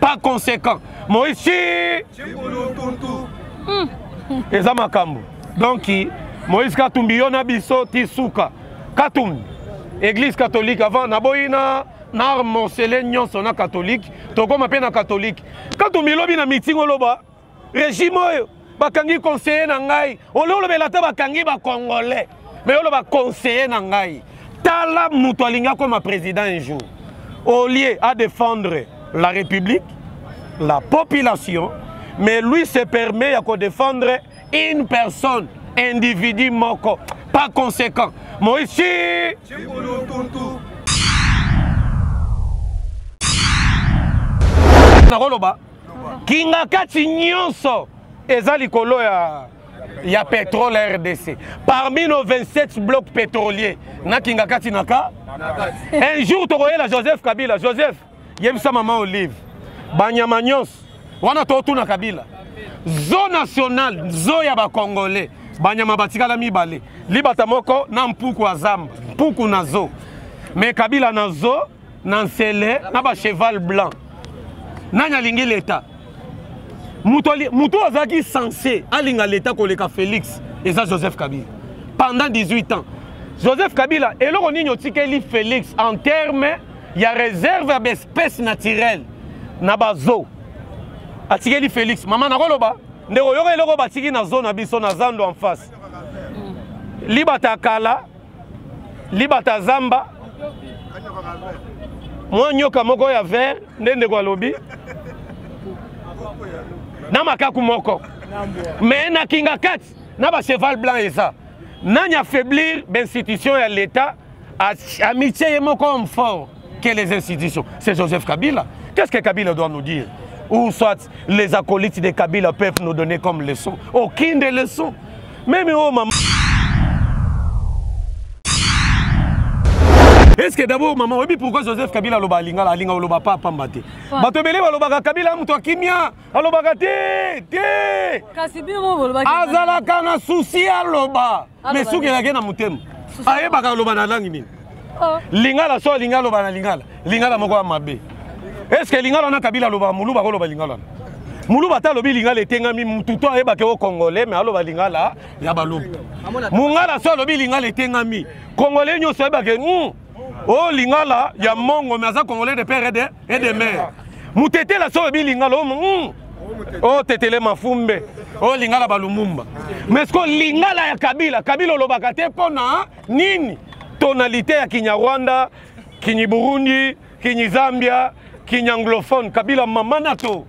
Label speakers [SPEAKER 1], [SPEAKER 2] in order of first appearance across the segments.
[SPEAKER 1] Pas conséquent. Moïse. Hmm. Eza makambo. Donc Moïse Katumbi yona biso ti suka. Katumbi. Église catholique avant na boyina na harmoncele nyonso na catholique tokoma mpe na catholique katumbi lobi na mitingo loba regime oyo bakangi conseiller na ngai ololobela ata bakangi bacongolais me oloba conseiller na ngai tala moto alingi akoma président un jour au lieu à défendre la république la population mais lui se permet ya kodéfendre une personne individu moko pas conséquent moisi nakoloba kingakati nyonso eza likolo ya ya petrole rdc parmi nos 27 blocs pétrolier na kingakati na ka un jour tokoyela joseph kabila joseph yebisa mama olive banyama nyonso wana totuna kabila zo national zo ya bacongolais banyama batikala mibale libata moko na mpuku ya zamba mpuku na zo me kabila na zo na nsele na bacheval blanc nani alingi leta moto oyo azalaki sense alinga leta koleka félix eza joseph kabila pendant 18 ans joseph kabila eloko nini otikeli félix en terme ya réserve ya baespèce naturelle na bazo atikeli félix mama nakoloba ndeko yoka eloko batiki na zo na biso na zando en face libata kala libata zamba mwa nyoka moko ya vert nde ndeko alobi na makaku moko me na kinga kati na bacheval blanc eza nani afaiblir bainstitution ya leta amitie ye moko homme fort que les institutions, c'est Joseph Kabila. Qu'est-ce que Kabila doit nous dire Ou soit les acolytes de Kabila peuvent nous donner comme leçon. Aucune des leçons. Même oh maman. est ce que d'abord maman oyebi pourquoi joseph kabila aloba alingala alinga oloba pa pamba te bato ebele balobaka kabila moto ya kimia alobaka te te azalaka na susi aloba mais suki elaki na motema ayebaka aloba na langi nini oh. lingala so alingi aloba na lingala lingala moko ya mabe estce lingala wana kabila alobaka moluba akoloba lingala wana muluba ata alobi lingala etengami mutu to ayebaka o congolais me aloba lingala ya baluba mungala so alobi lingala etengami congolais nyonso ayebaka o oh, lingala ya mongo me aza congolais de père ede ede mère mutetela so oyebi lingala o oh, o oh, tetele mafumbe o lingala balumumba mais ko lingala ya kabila kabila olobaka te mpo na nini tonalité ya kinyarwanda kinyiburundi Kini Zambia, kini anglophone, Kabila mama na to.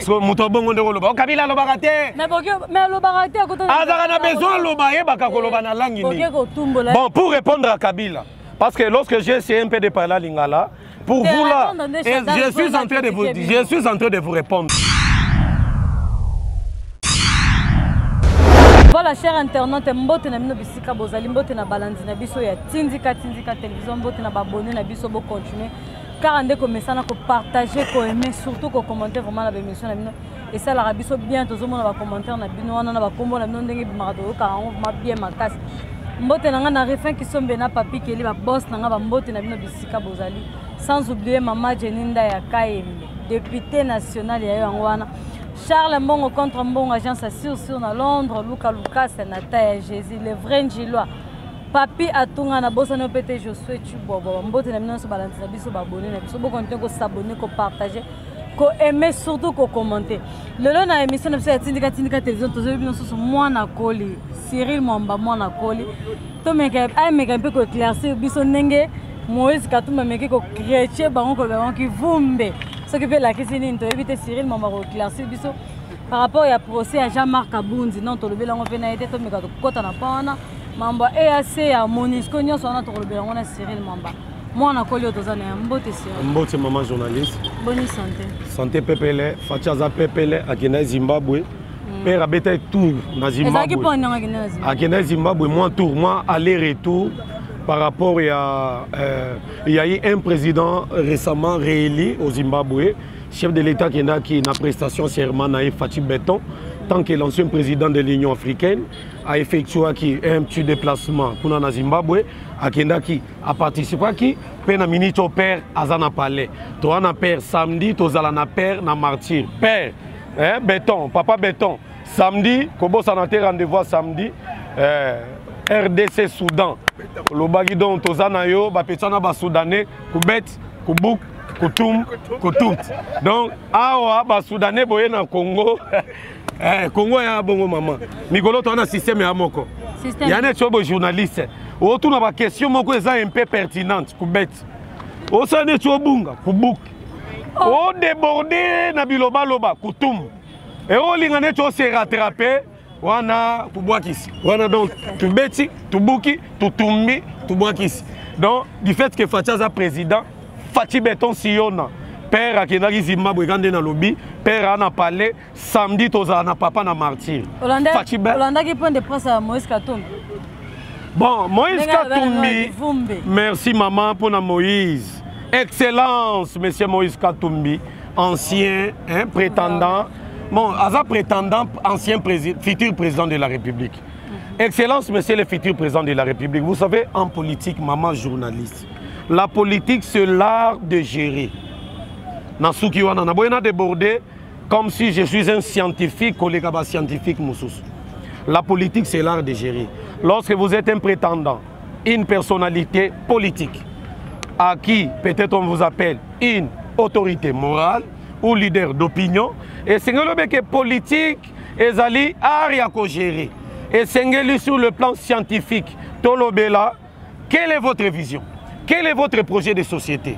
[SPEAKER 1] So moto abongo nde koloba. Oh, Kabila alobaka te. Mais boke mais alobaka te akuta. Azaka na besoin aloba ye baka koloba na langue ni. Bon, pour répondre à Kabila, parce que lorsque j'ai essayé un peu de parler à Lingala, pour vous là, je suis en train de vous je suis en train de vous répondre.
[SPEAKER 2] Voilà, chers internautes, mbote na bino bisika bozali mbote na balandi na biso ya tindika tindika tele Zwa mbote na babone na biso bo continuer kaka nde komesana kopartage koaime surtout kocommenter vraiment na baémission na bino esalaka biso bien tozomona bacommentaire na bino wana na bakombo na bino ndenge ebimaka toyokaka yango vrema bien makasi mbote na ngai na refin kisombe na papi keli babos na ngai bambote na bino bisika bozali sans oublie mama jeninda ya kayembe député national ya yo yango wana charles mbongo contre mbongo agence ya sur sur na londres luka lukasa na ta ya jésus le vrai njilois papi atunga na bosani yo mpe te josue cibobo bambote na bino nyonso balandi na biso babone na biso bokonte kosabone kopartage koaime surtout kokommente lelo na émission na biso ya tindika tindika télévision tozoyi bino susu mwana koli cyril mwamba mwana koli tomeka ameka mpe koéclaircir biso ndenge moïse katumba ameki kokretie bango koloba bango kivumbe soki mpe elakisi nini toyebi te cyril mwamba koéclaircir biso par rapport ya procès ya jean marc abundi non tolobeli yango mpe na ye te tomeka kokota na mpo wana mamba eac ya monisco nyonso wana tokolobela yango na cyril mamba mwana koli oyo toza na ya mbote sira
[SPEAKER 1] mbote mama journaliste
[SPEAKER 2] boni sante
[SPEAKER 1] sante pepele faci aza pepele akenda zimbabwe mm. pere abeta tour na
[SPEAKER 2] zimbabweakenda
[SPEAKER 1] zimbabwe mwa tour mwa aller retour par rapport ya euh, ya ye un président récemment réélu au zimbabwe chef de l'état akendaki na prestation serment na ye faci beton tant que l'ancien président de l'union africaine a effectuaki un petit déplacement kuna na Zimbabwe akendaki a participaki pe na minute au père aza na palais to ana père samedi tozala na père na martyr père eh, béton papa béton samedi kobosana te rendez-vous samedi eh, RDC Soudan olobaki donc toza na yo bapesa na basoudanais kubet kubuk kutum kutut donc awa basoudanais boye na congo Eh, Congo ya bongo maman. Mikolo to na système ya moko. Système. Yana chobo journaliste. Otuna ba question moko eza un peu pertinente ku bête. Osa ne chobunga ku book. Oh. O déborder na biloba loba kutum. Et o linga ne cho se rattraper wana kubwakisi. Wana donc tubeti, tubuki, tutumbi, tubwakisi. Donc du fait que Fatshi aza président, Fatshi béton sillonna. Père akendaki Zimbabwe kande na lobi, père ana palais samedi tozala na papa na martyr
[SPEAKER 2] olandaki point de presse ya moïse katumbi
[SPEAKER 1] bon moïse katumbi merci maman mpo na moïse excellence monsieur moïse katumbi ancien hein, prétendant bon aza prétendant ancien président, futur président de la république mhm. excellence monsieur le futur président de la république vous savez en politique maman journaliste la politique c'est l'art de gérer nasuki wana naboye na déborde comme si je suis un scientifique, collègue scientifique Moussous. La politique, c'est l'art de gérer. Lorsque vous êtes un prétendant, une personnalité politique, à qui peut-être on vous appelle une autorité morale ou leader d'opinion, et politique et politique, ezali art Et kogere que sur le plan scientifique tolobela quelle est votre vision quel est votre projet de société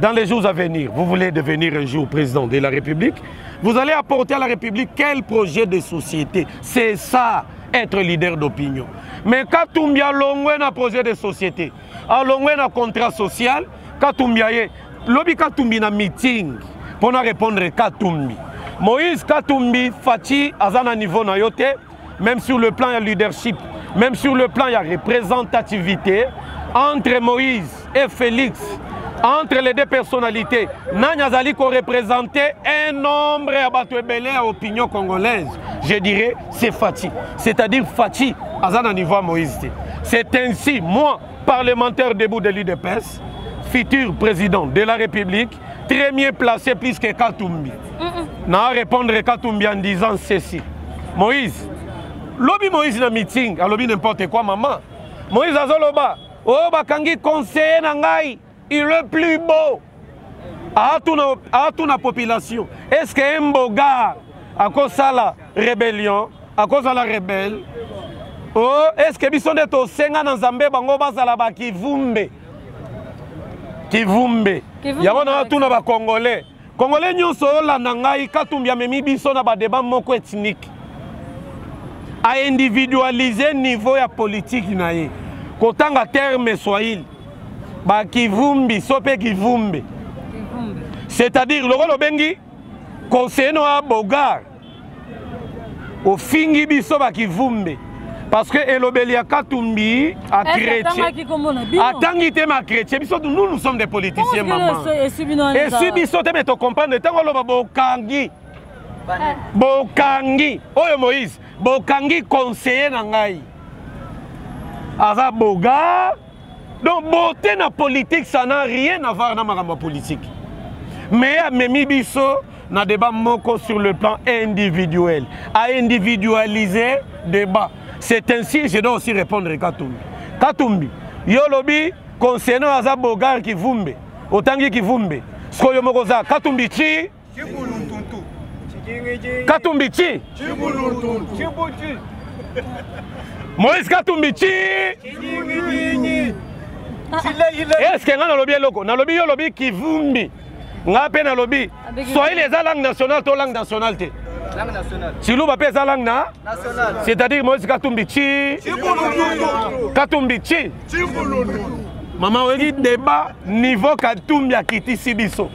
[SPEAKER 1] dans les jours à venir vous voulez devenir un jour président de la république vous allez apporter à la république quel projet de société c'est ça être leader d'opinion mais quand vous avez un projet de société alongwe un contrat social quand vous avez lobi katumbi un meeting pour tout répondre katumbi moïse katumbi faci aza na niveau na yo te même sur le plan ya leadership même sur le plan ya représentativité entre moïse et félix entre les deux personnalités nani azali koreprésente un nombre ya bato ebele ya opinion congolaise je dirais c'est faci c'est-à-dire faci aza na niveau ya moïse te c'est ainsi moi parlementaire debout de l'UDPS futur président de la république très mieux placé plus que katumbi mm -mm. na répondre katumbi en disant ceci moïse lobi moïse na meeting alobi n'importe quoi maman moïse azoloba oyo oh, bakangi conseiller na ngai il le plus beau atuna, atuna population est ce que mboga akosala rébellion akozala rebelle o oh, est ce que biso nde tosenga na nzambe bango bazala bakivumbe kivumbe yango na batuna bacongolais congolais nyonso olanda ngai katumbi amemi biso na badeba moko ethnike aindividualize niveau ya politiki na ye kotanga terme swahili bakivumbi so mpe kivumbe c'est-à-dire lokola obengi conseiller no ya bogar ofingi biso bakivumbe parce que elobeli ya katumbi atangi te macrétie biso nous nous sommes des politiciens mama esui biso te me tocomprendre ntango aloba bokangi bokangi oyo moïse bokangi conseiller na ngai aza boga donc beauté na politique ça n'a rien à voir na makambo ya politique mais amemi biso na débat moko sur le plan individuel a individualiser débat c'est ainsi je dois aussi répondre katumbi katumbi yo olobi conseiller oyo aza bogar kivumbe otangi kivumbe sikoyo moko oza katumbi ti Katumbi chi. Moïse Katumbi chi. Est-ce que nga nalobi eloko? Nalobi yo lobi kivumbi. Nga pe nalobi. Swahili eza langue nationale to langue nationale te. Langue nationale. Chiluba pe eza langue na? Nationale. C'est-à-dire Moïse Katumbi chi. Katumbi chi. mama oyebi deba niveau katumbi akitisi biso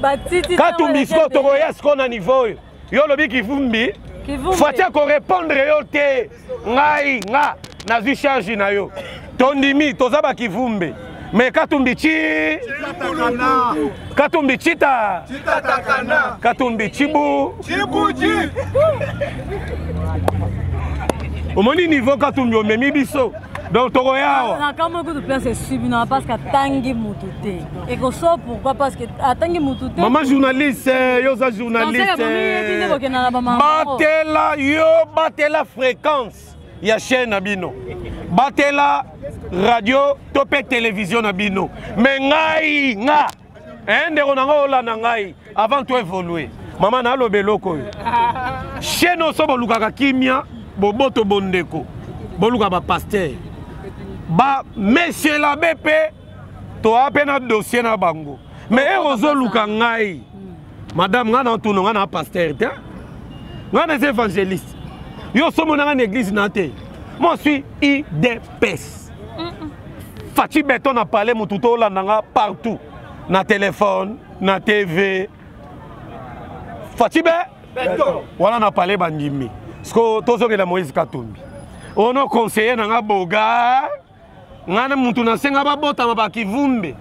[SPEAKER 1] katumbi siko tokoya siko na niveau oyo yo olobi kivumbi fati akorepondre yo te ngai nga nazwi charge na yo tondimi toza bakivumbe me katumbi ci katumbi cita katumbi cibu omoni niveau katumbi omemi biso donc tokoya awa
[SPEAKER 2] nakamwe kutu place esui bino na parce que atangi motu te ekoso pourquoi parce que atangi motu te
[SPEAKER 1] mama journaliste eh, yo oza journaliste eh. batela yo batela fréquence ya chaîne na bino batela radio to mpe televizio na bino me ngai nga eh, ndeko na ngai olanda ngai avant to évolue mama naloba eloko oyo chez noso bolukaka kimia boboto bondeko boluka bapaster ba monsieur labe mpe toa mpe na dossier na bango mais ero ozoluka ngai madame ngai naotono ngai na pasteur te ngai naza évangéliste yo somona ngai na église na te moi suis idps faci beton na palais motu to olanda nga partout na telefone na tv faci be wana na palais bandimi siko tozongela moïse katumbi ono conseiller na nga boga ngai na mutu nasenga babotama bakivumbe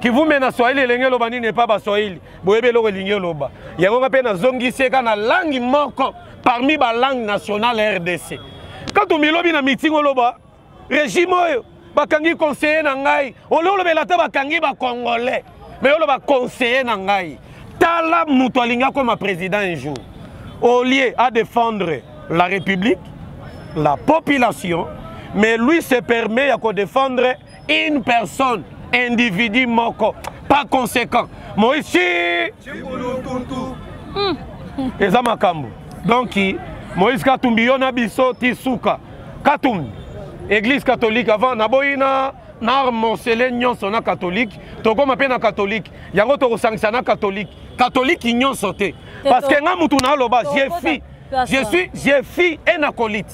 [SPEAKER 1] kivumbe na swahili elengi eloba nini epa baswahili boyebi eloko elingi eloba yango nga mpe nazongisi eka na langi moko parmi balangue nationale rdc kato milobi na mitingo oloba regime oyo bakangi conseiller na ngai ole olobela ata bakangi bacongolais me yoloba conseiller na ngai tala moto alingi akoma président un jour au lieu a défendre la république la population mais lui se permet ya kodéfendre une personne individu moko pas conséquent moisi hmm. eza makambo donc moïse katumbi yo na biso ti suka katumbi église catholique avant naboyi na na morcele nyonso na katolike tokoma mpe na katolike yango tokosangisa na katolike katolike nyonso te parce que nga mutu naaloba jefi je suis jefi e na colite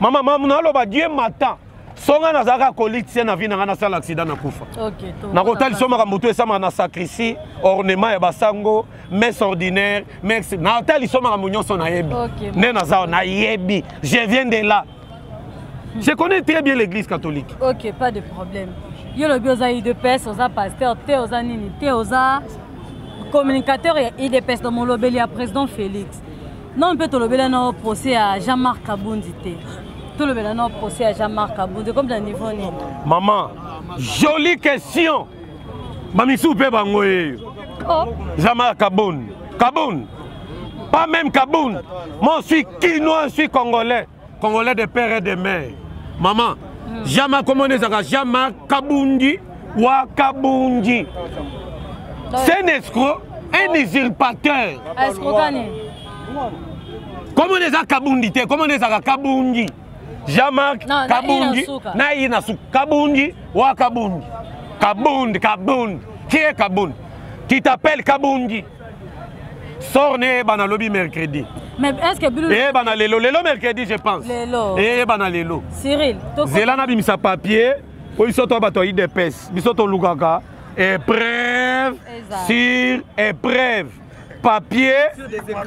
[SPEAKER 1] mama mamu naaloba dieu mata so ngai nazalaka colite se na vi na ngai nasala accident na kufa nakotalisa makambo to esamaka na sacrisi ornement ya basango mes ordinaire mes nataliso makambo nyonso nayebi nde naza nayebi je viens de là Je connais très bien l'église catholique.
[SPEAKER 2] Ok, pas de problème. Yo lobi oza IDPS, oza pasteur, te oza nini, te oza communicateur ya IDPS dans mon lobeli ya président Félix. Non mpe tolobela na procès ya Jean-Marc Kabundi te. Tolobela na procès ya Jean-Marc Kabundi comme na niveau nini?
[SPEAKER 1] Maman, jolie question. bamisu mpe bango ye oh. zama kabon kabon pas même kabon moi suis kinois suis congolais congolais de père et de mère maman hmm. jama komona ezalaka jama kabundi wa kabundi c'est un escroc un usurpateur komona eza kabundi te komona ezalaka kabundi Jean-Marc Kabundi na Inasu Kabundi wa Kabundi Kabundi Kabundi qui est Kabundi qui t'appelle Kabundi sort ne bana lobi mercredi mais est-ce que bilu eh bana lelo lelo mercredi je pense lelo eh bana lelo Cyril zela na bimisa papier oyo biso to bato ya idps biso tolukaka épreuve sur épreuve papier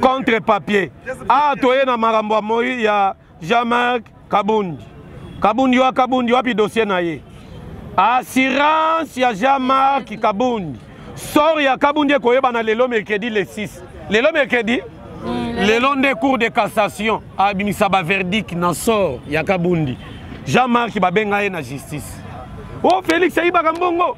[SPEAKER 1] contre papier awa ah, toye na makambo ya moi ya Jean-Marc Kabundi. Kabundi wa Kabundi wapi dossier na ye? Assurance ya Jean-Marc Kabundi. Sort ya Kabundi ekoyebana lelo mercredi le 6. Lelo mercredi mm. lelo nde cour de cassation abimisa ba verdict na sort ya Kabundi. Jean-Marc babenga ye na justice. Oh Felix ayibaka mbongo.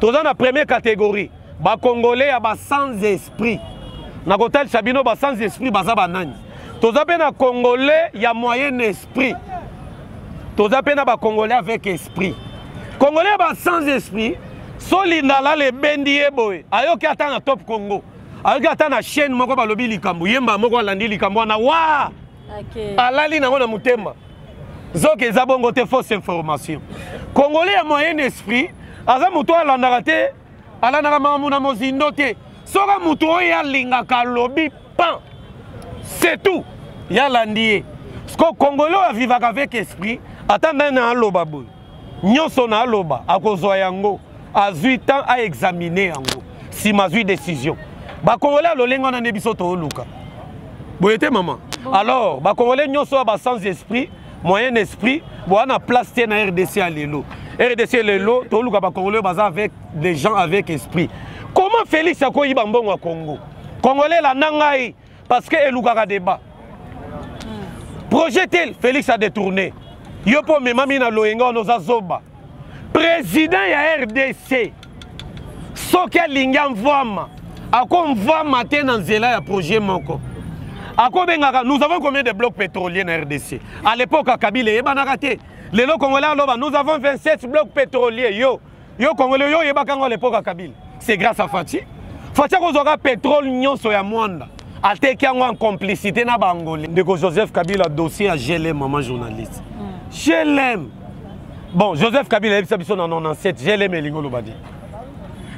[SPEAKER 1] toza na premier catégorie bacongolais ya ba sans esprit na kotalisa bino ba sans esprit baza banani toza mpe na congolais ya moyen esprit toza mpe na bacongolais avec esprit congolais ya ba sans esprit solinda lala ebendi ye boye ayoki ata na top congo ayoki ata na chaîne moko balobi likambo yemba moko alandi likambo wana waa okay. alali nango na motema zoka eza bongo te fausse information congolais ya moyen esprit aza moto oyo alandaka te alandaka makambo na mozindo te soki moto oyo alingaka alobi pan c'est tout yalandi ye siko congolais oyo avivaka avec esprit ata nani aloba boye nyonso na aloba akozwa yango azwi temps a examine yango nsima azwi décision bakongole ya lolenge wana nde biso tooluka boye te mama alors bakongole nyonso ya basens esprit moyen esprit boa na place te na rdc ya lelo rdc lelo toluka bakongole baza avec des gens avec esprit comment félix akoyiba mbongo ya congo congolais landa ngai parce que elukaka débat projet tel félix a détourné yo mpo omemami na loyenga wana oza zoba président ya rdc soki alingi amvwama akomvwama te na nzela ya projet moko akobengaka nous avons combien de blocs pétroliers na rdc à l'époque ya kabila eyebanaka te lelo congolais aloba nous avons 27 blocs pétroliers yo yo congolais yo oyebaka ngo lepoka ya kabila c'est grâce à faci faci akozwaka petrole nyonso ya mwanda ateki yango en complicité na bangolais ndeko joseph kabila dossier ya glm mama journaliste glm mm. bon joseph kabila ayebisa biso na 97 glm elingi oloba te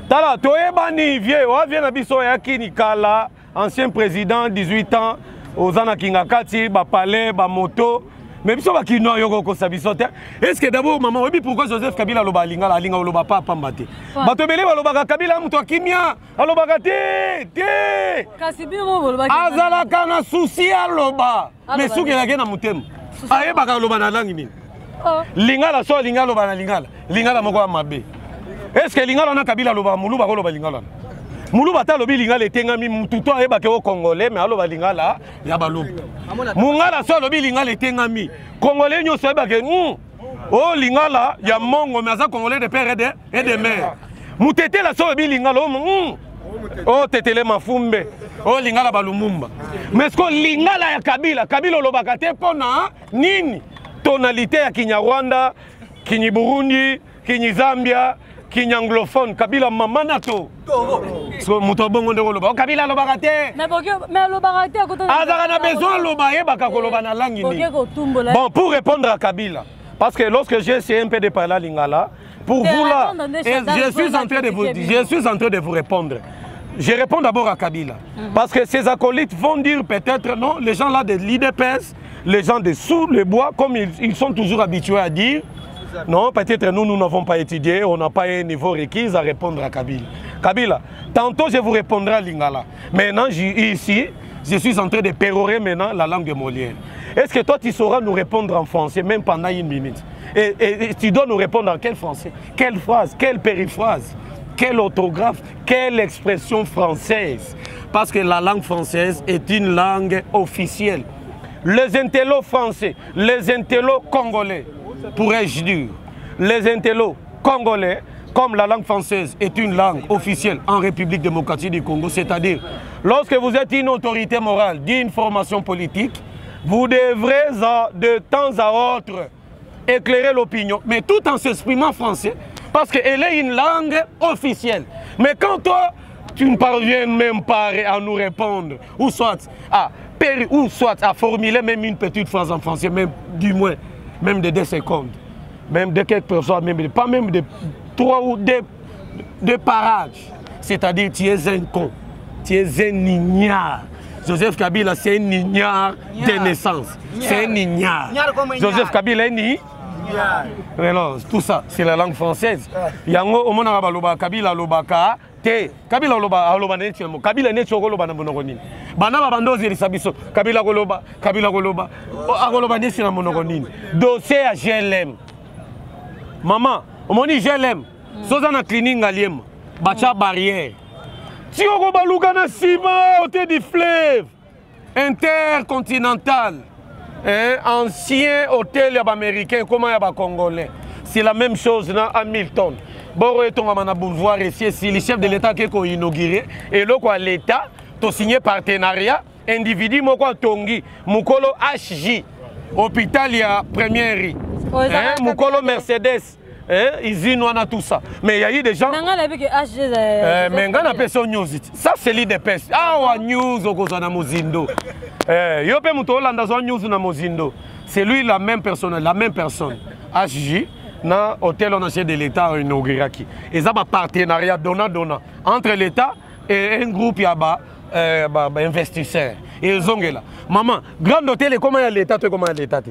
[SPEAKER 1] tala toyebani vie oa vie na biso oyakini kala ancien président 18 ans oza na kingakati bapalais bamoto mais biso bakinois yoko okosa biso te est ce que dabord mama oyebi pourquoi joseph kabila aloba alingala alinga oloba pa pamba te bato ebele balobaka kabila moto ya kimia alobaka te te azalaka na susi aloba mais suki elaki na motema ayebaka aloba na langi nini oh. lingala so alingi aloba na lingala lingala moko ya mabe estce lingala wana kabila alobaka moluba akoloba lingala wana muluba ata alobi lingala etengami mutu to ayebaka o congolais me aloba lingala ya baluba mungala so alobi lingala etengami congolais nyonso ayebaka o oh, lingala ya mongo me aza congolais de père ede ede mère mutetela so oyebi lingala o oh, o oh, tetele mafumbe o lingala balumumba mais ko lingala ya kabila kabila olobaka te mpo na nini tonalité ya kinyarwanda kinyiburundi Kini Zambia, kini anglophone, Kabila mama nato. So moto abongo ndeko loba. Oh, Kabila alobaka te. Mais boke mais alobaka te akuta. Azaka na besoin loba ye baka koloba na langue ni. Bon, pour répondre à Kabila, parce que lorsque j'ai essayé un peu de parler à Lingala, pour vous là, je suis en train de vous je suis en train de vous répondre. Je réponds d'abord à Kabila. Mhm. Parce que ses acolytes vont dire peut-être non, les gens là de l'IDPS, les gens de sous le bois, comme ils, sont toujours habitués à dire, non, peut-être nous, nous n'avons pas étudié, on n'a pas un niveau requis à répondre à Kabila. Kabila, tantôt je vous répondrai à Lingala. Maintenant, ici, je suis en train de pérorer maintenant la langue molière. Est-ce que toi, tu sauras nous répondre en français, même pendant une minute et, et tu dois nous répondre en quel français Quelle phrase Quelle périphrase quelle autographe quelle expression française. Parce que la langue française est une langue officielle. Les intellos français, les intellos congolais, pourrais-je dire, les intellos congolais, comme la langue française est une langue officielle en République démocratique du Congo, c'est-à-dire lorsque vous êtes une autorité morale d'une formation politique, vous devrez de temps à autre éclairer l'opinion, mais tout en s'exprimant français, parce qu'elle est une langue officielle. Mais quand toi, tu ne parviens même pas à nous répondre, ou soit à, ou soit à formuler même une petite phrase en français, même du moins, même de deux secondes, même de quelques personnes, même, pas même de trois ou deux, parages. C'est-à-dire tu es un con, tu es un ignare. Joseph Kabila, c'est un ignare de naissance. C'est un ignare. Joseph Kabila est ni alors tout ça c'est la langue française yango omonaka baloba kabila alobaka te kabila oloba aloba na neti yango kabila neti okoloba na monoko nini bana ba banda ozelisa biso kabila koloba kabila koloba akoloba neti na monoko nini dossier ya glm mama omoni glm so oza na clinique ngaliema batya barrière ti okobaluka na nsima ote di fleuve intercontinental eh, ancien hôtel ya baaméricain ekoma ya bacongolais c'est la même chose na hamilton boro etongama na boulevard esi esili chef de l'état ake koinaugure eloko ya l'état tosigne partenariat individu moko atongi mokolo hj hôpital ya première rue eh, mokolo mercedes eh, usine wana tout ça mais yayi des gens
[SPEAKER 2] eh,
[SPEAKER 1] mais ngai napesi yo news ti ça c'est lit de peste awa ah, news okozwa na mozindo eh, yo mpe moto olanda zwa news na mozindo c'est lui la même personne la même personne hj na hôtel wana chef de l'état inauguraki eza bapartenariat dona dona entre l'état et un groupe ya ba, eh, ba, ba investisseur ezongela mama grande hôtel ekoma ya l'état to ekoma ya l'état te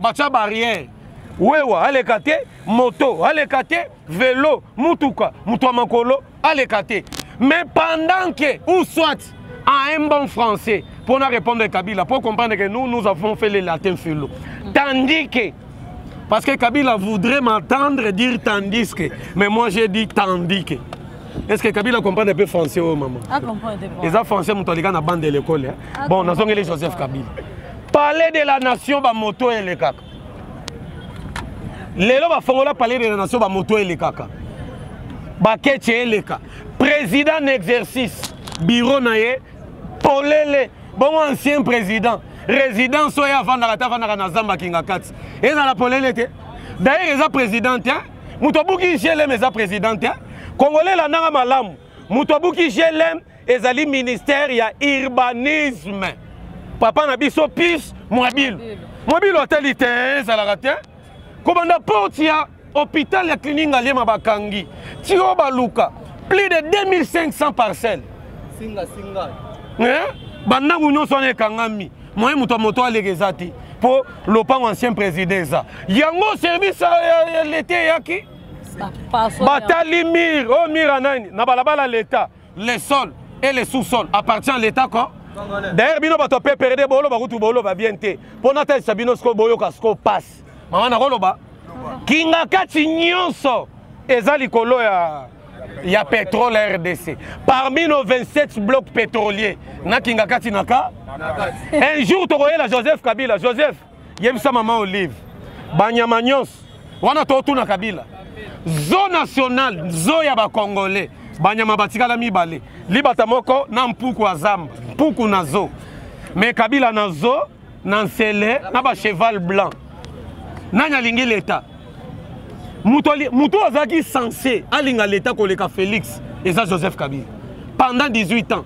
[SPEAKER 1] batya barrière wewa aleka te moto aleka te velo mutuka moto ya makolo aleka te mais pendant que ou soit à un bon français pour na répondre kabila pour comprendre que nous nous avons fait les latins filo tandis que parce que kabila voudrait m'entendre dire tandis que mais moi j'ai dit tandis que est ce que kabila comprendre un peu français oyo oh, mama eza français moto aleka na bande de l'école bon nazongeli joseph kabila palais de la nation bamoto elekaka lelo bafongola palais de la nation bamoto elekaka bakece eleka président na exercice biro na ye polele bongo ancien président résidence oyo avandaka te avandaka na zamba kinga kati ezala polele te d'ailleurs eza président te moto abuki jlm eza président te congolais elandanga malamu moto abuki glm ezali ministère ya urbanisme papa na biso pis mwabilu mwabilu atali te ezalaka te kobanda porte ya hôpital ya clinique ngaliema bakangi ti oyo baluka plus de 2500 parcelles bandako nyonso wana ekangami moye moto ya moto aleka eza te mpo lopango ancien président eza yango service ya leta eyaki batali mire oyo oh, mire ya nani na balabala leta le sol et le sous sol appartient à leta ko d'ailleurs bino bato ya pprd boloba kutu boloba bien te mpo natalisa bino sikoyo boyoka sikoyo mpasi mama nakoloba kingakati nyonso eza likolo ya ya pétrole ya rdc parmi nos 27 blocs pétroliers na kingakati na ka un jour tokoyela joseph kabila joseph yebisa mama olive banyama nyonso wana totuna kabila zo national zo ya bacongolais banyama batikala mibale libata moko na mpuku ya zamba mpuku na zo me kabila na zo na nsele na bacheval blanc nani alingi leta moto oyo azalaki sense alinga leta koleka félix eza joseph kabila pendant 18 ans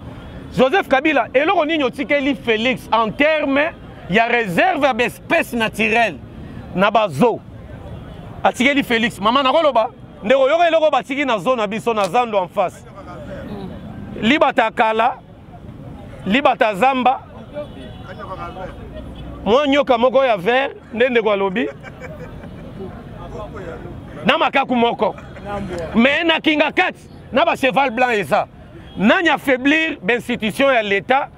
[SPEAKER 1] joseph kabila eloko nini otikeli félix en terme ya reserve ya baespèce naturelle na bazo atikeli félix mama nakoloba ndeko oyoka eloko batiki na zo na biso na zando en face libata kala libata zamba mwa nyoka moko ya vert nde ndeko alobi na makaku moko me na kingakati na bacheval blanc eza nani affaiblir bainstitution ya l'état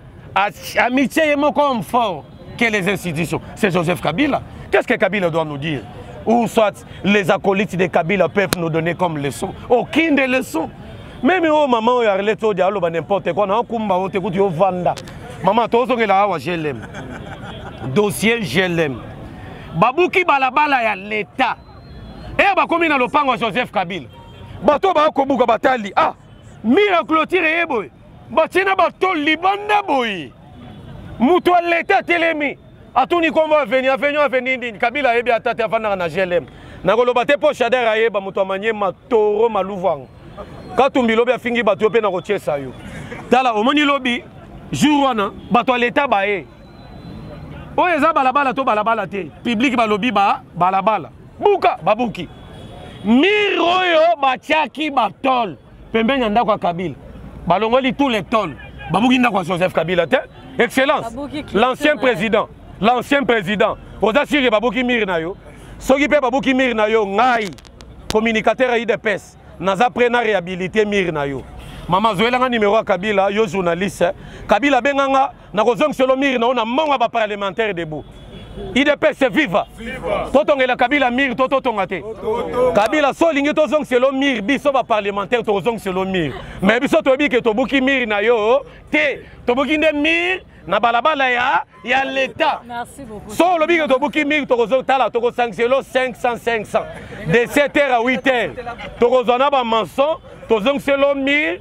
[SPEAKER 1] Amitié est mon comme fort que les institutions. C'est Joseph Kabila. Qu'est-ce que Kabila doit nous dire Ou soit les acolytes de Kabila peuvent nous donner comme leçon. Aucune des leçons. Même oh maman, oh yarle to dialo ba n'importe quoi. Non, kumba oh te kuti oh vanda. Maman, to zonge la awa je l'aime. Dossier je l'aime. Babuki balabala ya l'État. Et eh, bakomi na lopango Joseph Kabila. Bato ba kobuka batali. Ah, mira clôture eboye. batie na bato libanda boye moto ya leta atelemi atuni kombo aveni aveni aveni nini kabila ayebi ata te afandaka na glm nakoloba te mpo shader ayeba moto amanye matoro maluvango katumbi lobi afingi bato yo mpe nakotyesa yo tala omoni lobi jour wana bato ya leta baye oyo eza balabala to balabala te publiki balobi ba balabala buka babuki mire oyo batyaki batole pembeni ya ndako ya kabila balongoli tous les tol babuki ndako ya joseph kabila te excellence l'ancien président l'ancien président oza sire babuki mire na yo soki mpe babuki mire na yo ngai communicateur ya udps naza pre na réhabilité mire na yo mama zoyelanga numero ya kabila yo journaliste kabila abenganga nakozongisa yo mire na yo na mbongo ya baparlementaire debout idps viva totongela kabila mire to totonga te kabila so olingi tozongisa elo mire biso baparlementaire tokozongisa elo mire me biso toyebi ke tobuki mire na yo te tobuki nde mire na balabala ya ya leta so olobi ke tobuki mire tokozotala tokosangisa elo 500 500 de 7 heure à 8 heure tokozwa na bamanson tozongisa elo mire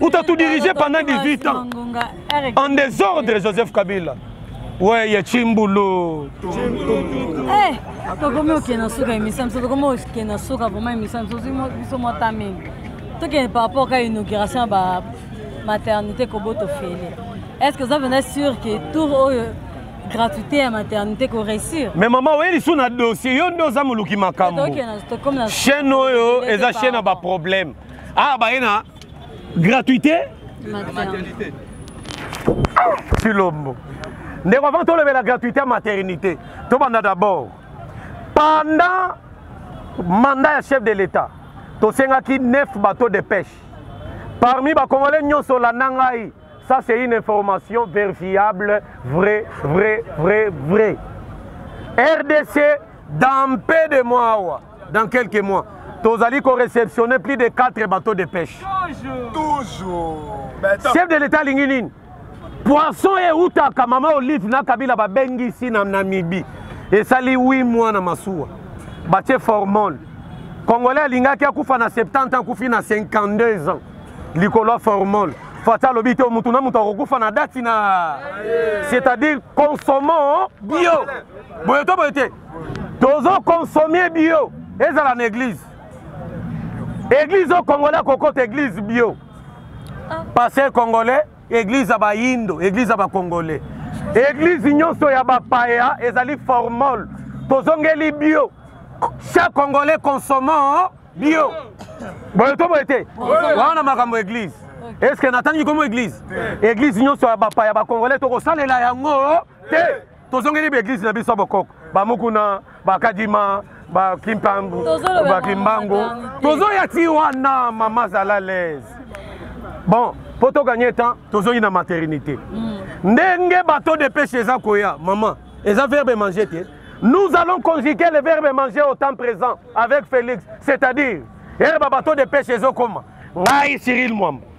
[SPEAKER 1] uta tu dirige pendant 18 ans en désordre joseph kabila weye chimbulu eh,
[SPEAKER 2] tokomi okende na suka emission biso tokomi okende na suka vraimen emission biso biso mwa ta mingi tokende par rapport ka inauguration ya ba maternité koboto fele est ce que oza vraimen sûr ke tour oyo gratuité ya maternité koresir
[SPEAKER 1] mais mama oye lisu na dossier yo nde oza moluki makambo chaîne oyo eza chaîne ya baproblème awa baye na gratuité kilombo ndeko avant tolobela gratuité ya maternité tobanda d'abord pendant mandat ya chef de l'état tosengaki 9 bateau de pêche parmi bacongolais nyonso olanda ngai ça c'est une information vérifiable vrai vrai vrai vrai rdc dampe de moi awa dans quelques mois tozali ko réceptionner plus de 4 bateaux de pêche
[SPEAKER 3] toujours
[SPEAKER 1] chef de l'état alingi nini poisson eutaka mama olive na kabila babengisi na namibie esali 8 mois na masuwa batie formol congolais alingaki akufa na 70 akufi na 52 ans likolo ya formol fati alobi te motu na motu akokufa na dati na c'est-à-dire consommant bio boye to boye te tozo consommer bio ezala na église église au congolais akokota église bio ah. pasteur congolais église ya bayindo église ya bacongolais église nyonso ya bapaya ezali formol tozongeli bio chaque congolais consommant bio boye to boye te wana makambo église est ce que natangi komo église église nyonso ya bapaya bacongolais tokosalela yango te tozongeli baeglise na biso ya bokoko bamukuna bakadima bakimpambu bakimbangu tozoya ti wana mama zala lese bon mpo toganye temps tozoyi na maternité mm. ndenge bateau de pêche eza koya mama eza verbe manger te nous allons conjuguer le verbe manger au temps présent avec félix c'est-à-dire ere babateau de pêche ezokoma ngai cyril mwamba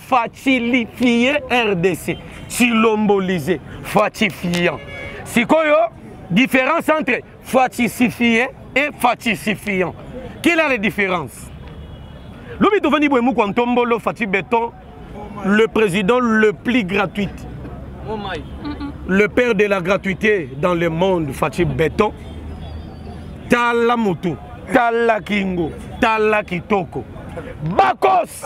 [SPEAKER 1] facilifie rdc silombolise fatifiant sikoyo différence entre fatisifie et fatisifiant quelle est la différence lobi tovandi boye mokwa ntombolo fati beton le président le plus gratuite oh le père de la gratuité dans le monde fati beton tala motu tala kingo tala kitoko bakos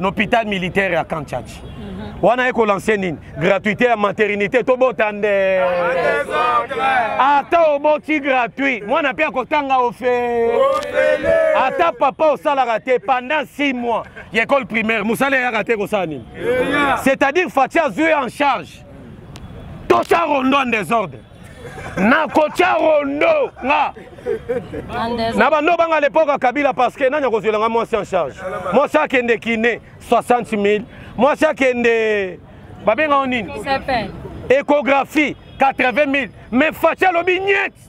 [SPEAKER 1] na hôpital militaire ya kanchachi mhm. wana ye kolanse nini gratuité ya maternité tobota nde ata oboti gratuit mwana mpe akotanga ofe ata papa osalaka te pendant 6 mois ya école primaire mosala eyaka te kosala nini c'est-à-dire faci azwi en charge tosha rondo en désordre nakotya rondo nga na bando banga lepoke ya kabila parce que nani akozwela nga mwasi en charge mwasi akende kine 60 000 mwasi akende babenga yo nini échographie 80 000 mais faci alobi nyeti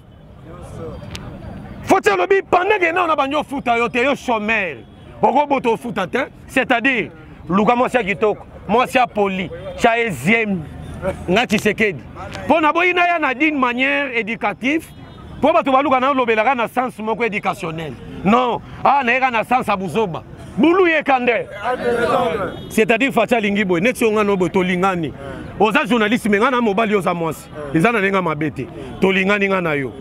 [SPEAKER 1] foti alobi pandeke nao na bangi ofuta yo te yo chomere okobota ofuta te c'est-à-dire luka mwasi ya kitoko mwasi ya poli tya eziemi nga tshisekedi mpo naboyi naya na dine manière éducative mpo bato baluka nalobelaka na sens moko éducationnel non awa ah, nayeka na sens ya buzoba bulu yeka nde c'est-à-dire faci alingi boye neti yo nga no boye tolingani oza journaliste me nga na mobali oza mwasi eza na ndenge mabe te tolingani nga na yo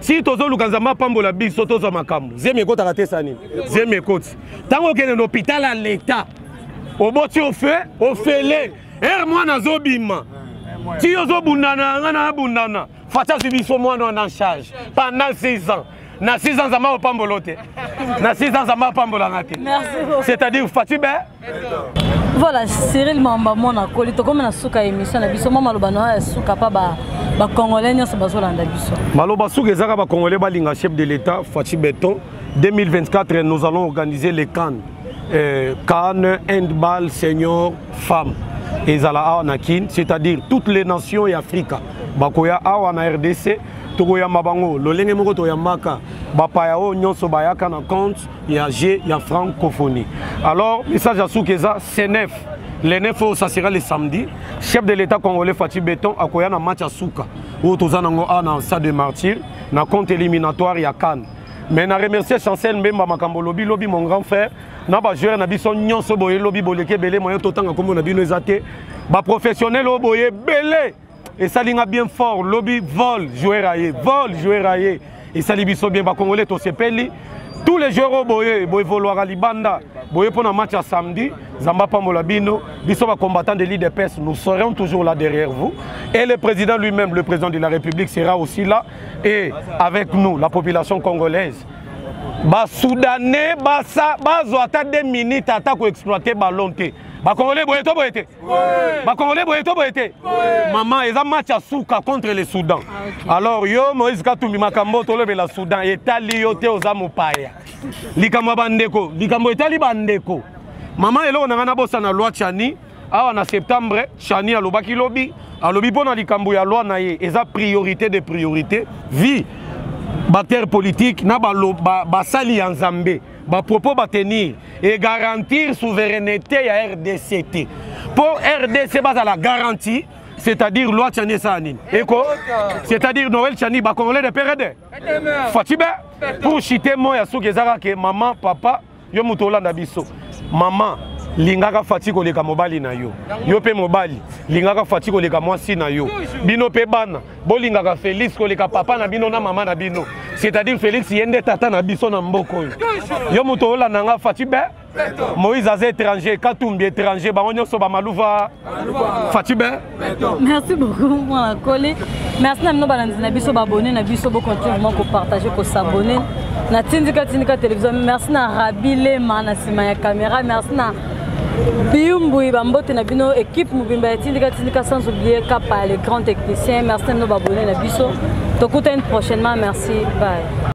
[SPEAKER 1] si tozoluka nzambe apambola biso tozwa makambo zemi ekotaka te sanini zemi ekoti ntango okende na hôpital ya leta oboti ofe ofele ere mwana azobima ti ozobundana yanga na abundana fati azwi biso mwana wana en charge pendant 6 ans na 6 ans nzambe akopambola te na 6 ans nzambe apambolanga te c'est à dire fati be
[SPEAKER 2] Voilà, Cyril Mamba mon akoli tokomi na suka émission na biso mama loba na suka pa ba ba congolais nyoso bazolanda biso.
[SPEAKER 1] Maloba suka ezaka ba congolais balinga chef de l'état Fatshi Beton 2024 nous allons organiser les CAN euh, CAN handball senior femme ezala awa na Kin c'est-à-dire toutes les nations ya Afrika bakoya awa na RDC tokoyamba bango lolenge moko toyambaka bapaya oyo nyonso bayaka na compte ya jeu ya francophonie alors message ya suki eza senef le 9 oyo ça sera le samedi chef de l'état congolais fati beton akoya na match ya suka oyo toza nango awa na stade de martyr na compte éliminatoire ya kane mais na remercier chancel mbemba makambo lobi lobi mon grand frère na bajoueur na biso nyonso boye lobi boleki ebele moyen totanga nkombo na bino eza te baprofessionnel oyo boye ebele esali nga bien fort lobi vol joueur aye vol joueur aye esali biso bien bakongole tosepeli tous les joueurs oyo boye boevoluaka libanda boye mpo na match ya samedi nzambe apambola bino biso bacombattant de l'idps nous serons toujours là derrière vous et le président lui-même le président de la république sera aussi là et avec nous la population congolaise basoudanais bazwa ata 2 minutes ata koexploite ballon te bakongole boye to boye te bakongole boye to boye te mama eza match ya suka contre le soudan ah, alors yo moïse katumbi makambo tolobela soudan etali yo te oza mopaya likambo ya bandeko likambo etali bandeko mama eloko na ngai nabosana loi chani awa na septembre chani alobaki lobi alobi mpo na likambo ya loi na ye eza priorité de priorité vie baacteur politique na basali ba, ba ya nzambe ba propos ba tenir et garantir souveraineté ya RDC te pour RDC bas à la garantie c'est-à-dire loi tchani esala nini eko c'est-à-dire noel tchani bacongolais de prd fatibe pour chite mo ya suki ezaka ke maman papa yo moto olanda biso maman lingaka fati koleka mobali na yo yo mpe mobali lingaka fati koleka mwasi na yo bino mpe bana bolingaka Felix koleka papa na bino na mama na bino c'est-à-dire Felix ye nde tata na biso na mboka oyo yo moto olanda nga Fatshi be Moïse aza étranger Katumbi étranger bango nyonso ba maluva Fatshi be
[SPEAKER 2] merci beaucoup mwana kole merci na bino balandi na biso babone na biso bokontinue vraiment kopartage kosabone na tindika tindika télévision merci na rabi lema na nsima ya caméra merci na biyumbuyi bambote na bino ekipe mobimba ya tindika tindika sans oublier kapa le grand technicien merci na bino babone na biso tokutani prochainement merci bye